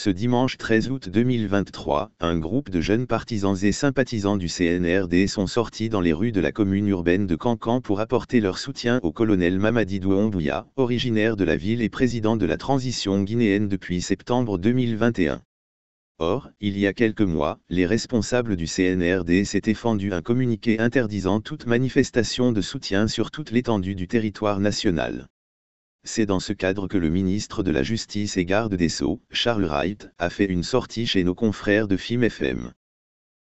Ce dimanche 13 août 2023, un groupe de jeunes partisans et sympathisants du CNRD sont sortis dans les rues de la commune urbaine de Cancan pour apporter leur soutien au colonel Mamadi Douambouya, originaire de la ville et président de la transition guinéenne depuis septembre 2021. Or, il y a quelques mois, les responsables du CNRD s'étaient fendus un communiqué interdisant toute manifestation de soutien sur toute l'étendue du territoire national. C'est dans ce cadre que le ministre de la Justice et Garde des Sceaux, Charles Wright, a fait une sortie chez nos confrères de FIM FM.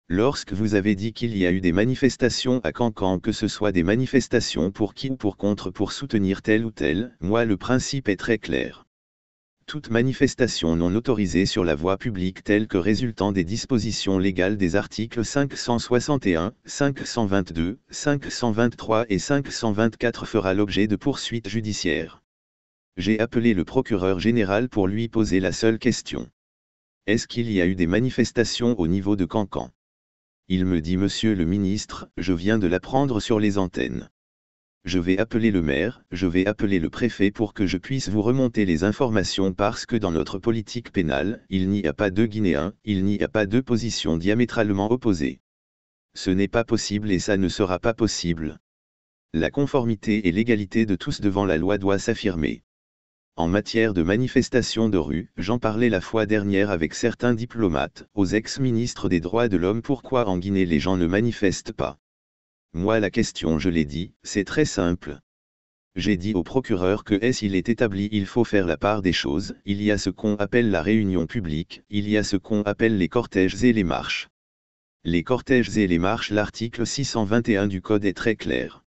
Lorsque vous avez dit qu'il y a eu des manifestations à Cancan, que ce soit des manifestations pour qui ou pour contre pour soutenir tel ou tel, moi le principe est très clair. Toute manifestation non autorisée sur la voie publique telle que résultant des dispositions légales des articles 561, 522, 523 et 524 fera l'objet de poursuites judiciaires. J'ai appelé le procureur général pour lui poser la seule question. Est-ce qu'il y a eu des manifestations au niveau de Cancan? Il me dit Monsieur le ministre, je viens de l'apprendre sur les antennes. Je vais appeler le maire, je vais appeler le préfet pour que je puisse vous remonter les informations parce que dans notre politique pénale, il n'y a pas deux Guinéens, il n'y a pas deux positions diamétralement opposées. Ce n'est pas possible et ça ne sera pas possible. La conformité et l'égalité de tous devant la loi doit s'affirmer. En matière de manifestation de rue, j'en parlais la fois dernière avec certains diplomates, aux ex-ministres des droits de l'homme pourquoi en Guinée les gens ne manifestent pas? Moi la question je l'ai dit, c'est très simple. J'ai dit au procureur que est-ce il est établi il faut faire la part des choses, il y a ce qu'on appelle la réunion publique, il y a ce qu'on appelle les cortèges et les marches. Les cortèges et les marches l'article 621 du code est très clair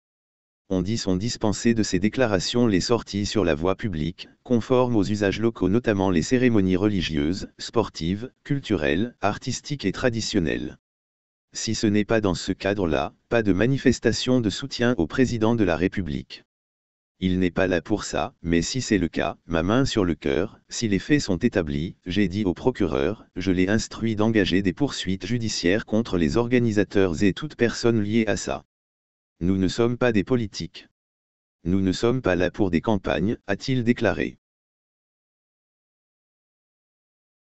on dit sont dispensés de ces déclarations les sorties sur la voie publique, conformes aux usages locaux notamment les cérémonies religieuses, sportives, culturelles, artistiques et traditionnelles. Si ce n'est pas dans ce cadre-là, pas de manifestation de soutien au président de la République. Il n'est pas là pour ça, mais si c'est le cas, ma main sur le cœur, si les faits sont établis, j'ai dit au procureur, je l'ai instruit d'engager des poursuites judiciaires contre les organisateurs et toute personne liée à ça. Nous ne sommes pas des politiques. Nous ne sommes pas là pour des campagnes, a-t-il déclaré.